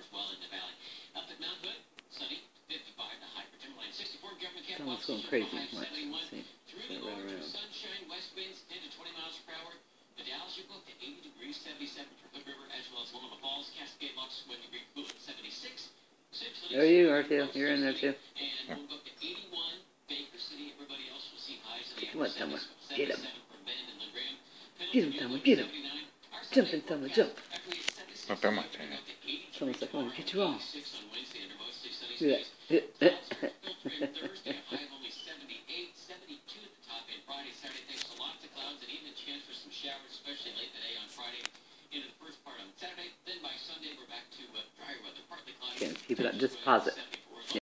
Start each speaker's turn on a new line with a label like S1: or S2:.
S1: as well in the valley. Up at Mount Hood, sunny, 55 to high for Timberline. 64 Government Camp
S2: Someone's going crazy.
S1: high of
S2: Watch.
S1: 71.
S2: See.
S1: Through the
S2: it right around.
S1: sunshine, west winds 10 to 20 miles per hour. The Dalles, you go up to 80 degrees, 77 for Hood River, as well as Willamette Falls, Cascade Locks, 1 degree cool at 76. Simpson
S2: There you are, too. You're in there, too.
S1: And we'll go up to 81. Baker City, everybody else will see highs in the
S2: Come on,
S1: upper 70s,
S2: Get him.
S1: 77 for Bend and La Grande.
S2: Get him, Thelma. Get him. Jump
S1: Sunday
S2: in, Thelma, jump.
S1: after we hit 76,
S3: Not that much,
S1: we're gonna go up to 83
S2: Someone's like, "Oh, you off."
S1: 86 on Wednesday under mostly sunny
S2: Do that.
S1: skies. Clouds will filter in Thursday, a high of only 78, 72 at the top end. Friday, Saturday, thanks to lots of clouds and even a chance for some showers, especially late today on Friday into the first part on Saturday. Then by Sunday, we're back to uh, drier weather, partly cloudy.
S2: Okay, keep it up. Just pause it.